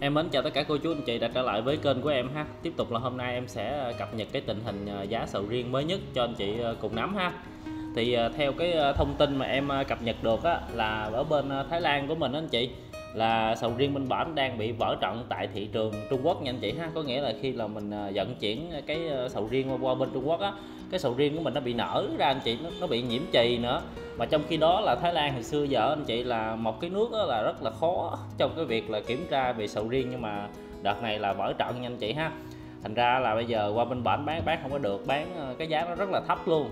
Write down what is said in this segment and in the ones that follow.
Em mến chào tất cả cô chú anh chị đã trở lại với kênh của em ha. Tiếp tục là hôm nay em sẽ ờ, cập nhật cái tình hình ờ, giá sầu riêng mới nhất cho anh chị ờ, cùng nắm ha. Thì theo cái thông tin mà em cập nhật được á là ở bên Thái Lan của mình anh chị là sầu riêng bên bản đang bị vỡ trận tại thị trường Trung Quốc nha anh chị ha. Có nghĩa là khi là mình vận chuyển cái sầu riêng qua bên Trung Quốc á, cái sầu riêng của mình nó bị nở ra anh chị, nó, nó bị nhiễm chì nữa mà trong khi đó là Thái Lan hồi xưa giờ, anh chị, là một cái nước là rất là khó trong cái việc là kiểm tra về sầu riêng. Nhưng mà đợt này là mở trận nha anh chị ha. Thành ra là bây giờ qua bên bển bán bán không có được, bán ờ, cái giá nó rất là thấp luôn.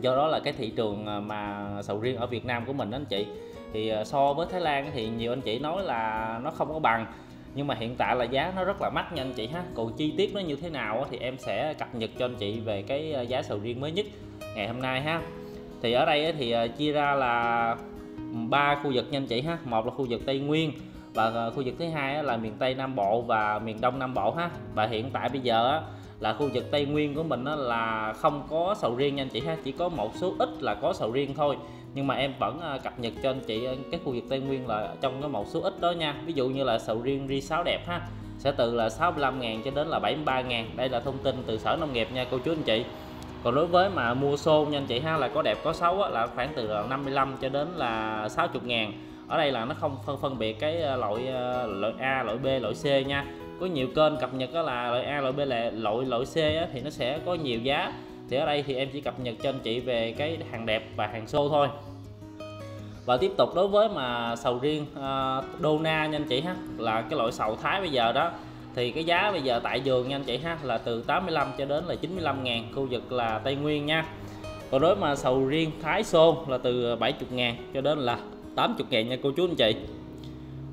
Do đó là cái thị trường ờ, mà sầu riêng ở Việt Nam của mình đó anh chị. Thì ờ, so với Thái Lan thì nhiều anh chị nói là nó không có bằng. Nhưng mà hiện tại là giá nó rất là mắc nha anh chị ha. Còn chi tiết nó như thế nào thì em sẽ cập nhật cho anh chị về cái giá sầu riêng mới nhất ngày hôm nay ha thì ở đây thì ờ, chia ra là ba khu vực nha anh chị ha. Một là khu vực tây nguyên và ờ, khu vực thứ hai là miền tây nam bộ và miền đông nam bộ ha. Và hiện tại bây giờ là khu vực tây nguyên của mình là không có sầu riêng nha anh chị ha. Chỉ có một số ít là có sầu riêng thôi. Nhưng mà em vẫn ờ, cập nhật cho anh chị cái khu vực tây nguyên là trong cái một số ít đó nha. Ví dụ như là sầu riêng ri sáu đẹp ha, sẽ từ là 65 ngàn cho đến là 73 ngàn. Đây là thông tin từ sở nông nghiệp nha, cô chú anh chị còn đối với mà mua xô nha anh chị ha là có đẹp có xấu á, là khoảng từ ờ, 55 cho đến là 60 ngàn. Ở đây là nó không phân phân biệt cái ờ, loại ờ, loại A loại B loại C nha. Có nhiều kênh cập nhật đó là loại A loại B là loại loại C á, thì nó sẽ có nhiều giá. Thì ở đây thì em chỉ cập nhật cho anh chị về cái hàng đẹp và hàng xô thôi. Và tiếp tục đối với mà sầu riêng uh, Dona nha anh chị ha là cái loại sầu Thái bây giờ đó thì cái giá bây giờ tại vườn nha anh chị ha, là từ 85 cho đến là 95 ngàn, khu vực là Tây Nguyên nha. Còn đối mà sầu riêng Thái Xôn là từ 70 ngàn cho đến là 80 ngàn nha cô chú anh chị.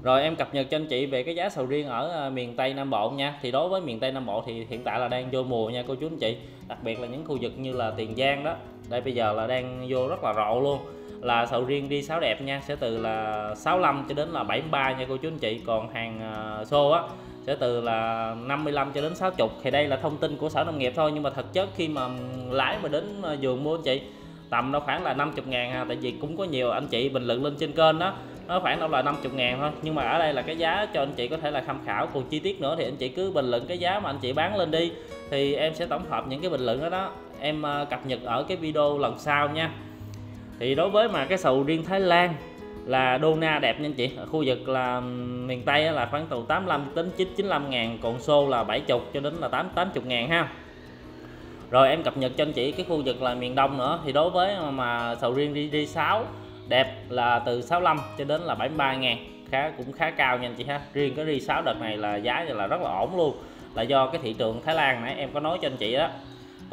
Rồi em cập nhật cho anh chị về cái giá sầu riêng ở à, miền Tây Nam Bộ nha. Thì đối với miền Tây Nam Bộ thì hiện tại là đang vô mùa nha cô chú anh chị. Đặc biệt là những khu vực như là Tiền Giang đó. Đây bây giờ là đang vô rất là rộ luôn. Là sầu riêng đi sáu đẹp nha, sẽ từ là 65 cho đến là 73 nha cô chú anh chị. Còn hàng à, xô á sẽ từ là 55 cho đến 60 thì đây là thông tin của sở nông nghiệp thôi. Nhưng mà thực chất khi mà lái mà đến giường vườn mua anh chị, tầm nó khoảng là 50 ngàn ha tại vì cũng có nhiều anh chị bình luận lên trên kênh đó, nó khoảng đâu là 50 ngàn thôi. Nhưng mà ở đây là cái giá cho anh chị có thể là tham khảo. Còn chi tiết nữa thì anh chị cứ bình luận cái giá mà anh chị bán lên đi. Thì em sẽ tổng hợp những cái bình luận đó đó. Em ờ, cập nhật ở cái video lần sau nha. Thì đối với mà cái sầu riêng Thái Lan là đô na đẹp nha anh chị. Ở khu vực là miền Tây là khoảng từ 85 đến 95 ngàn, còn xô là 70 cho đến là 8 80 ngàn ha. Rồi em cập nhật cho anh chị cái khu vực là miền Đông nữa. Thì đối với mà sầu riêng đi đi 6 đẹp là từ 65 cho đến là 73 ngàn. Khá, cũng khá cao nha anh chị ha. Riêng cái ri 6 đợt này là giá là rất là ổn luôn. Là do cái thị trường Thái Lan nãy em có nói cho anh chị đó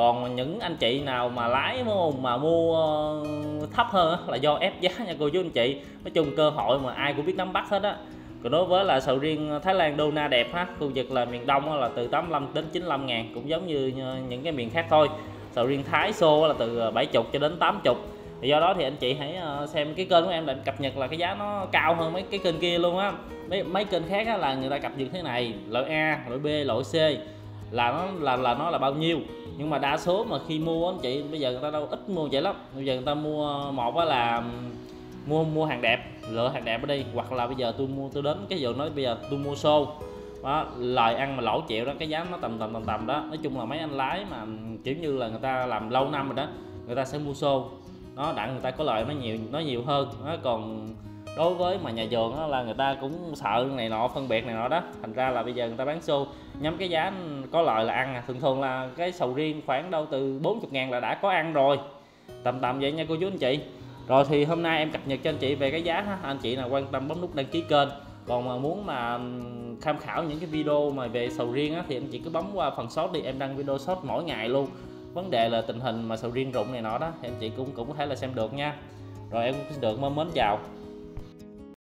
còn những anh chị nào mà lái mà mua ờ, thấp hơn là do ép giá nha cô chú anh chị. Nói chung cơ hội mà ai cũng biết nắm bắt hết á. Còn đối với là sầu riêng Thái Lan Dona đẹp ha khu vực là miền Đông là từ 85 đến 95 ngàn cũng giống như ờ, những cái miền khác thôi. Sầu riêng Thái xô là từ ờ, 70 cho đến 80 do đó thì anh chị hãy xem cái kênh của em là cập nhật là cái giá nó cao hơn mấy cái kênh kia luôn á. Mấy mấy kênh khác á, là người ta cập nhật thế này loại A loại B loại C là nó là là nó là bao nhiêu. Nhưng mà đa số mà khi mua anh chị bây giờ người ta đâu ít mua vậy lắm. Bây giờ người ta mua một là mua mua hàng đẹp lựa hàng đẹp ở đây. Hoặc là bây giờ tôi mua tôi đến cái giờ nói bây giờ tôi mua xô đó, lời ăn mà lỗ chịu đó cái giá nó tầm tầm tầm tầm đó. Nói chung là mấy anh lái mà kiểu như là người ta làm lâu năm rồi đó người ta sẽ mua xô nó đặng người ta có lợi nó nhiều nó nhiều hơn. Nó còn đối với mà nhà vườn là người ta cũng sợ này nọ phân biệt này nọ đó. Thành ra là bây giờ người ta bán xô. Nhắm cái giá có lợi là ăn à. thường thường là cái sầu riêng khoảng đâu từ 40 ngàn là đã có ăn rồi. Tầm tầm vậy nha cô chú anh chị. Rồi thì hôm nay em cập nhật cho anh chị về cái giá ha. Anh chị nào quan tâm bấm nút đăng ký kênh. Còn mà muốn mà tham khảo những cái video mà về sầu riêng á, thì anh chị cứ bấm qua phần short đi. Em đăng video short mỗi ngày luôn. Vấn đề là tình hình mà sầu riêng rụng này nọ đó thì anh chị cũng cũng có thể là xem được nha. Rồi em cũng được mến chào.